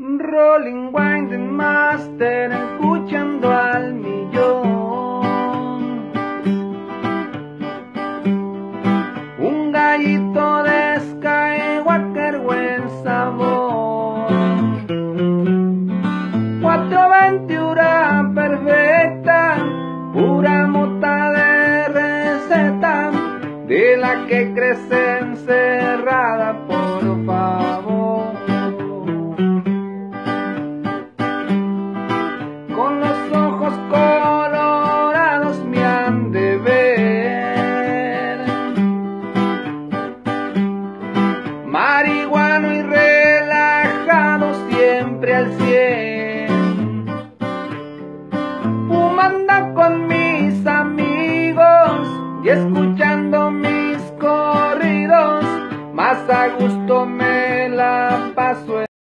Rolling Winding Master, escuchando al millón. Un gallito de Skywalker, buen sabor. Cuatro ventura perfecta, pura mota de receta, de la que crece encerrada, con los ojos colorados me han de ver. Marihuano y relajado siempre al cien. Fumando con mis amigos y escuchando mis corridos, más a gusto me la paso.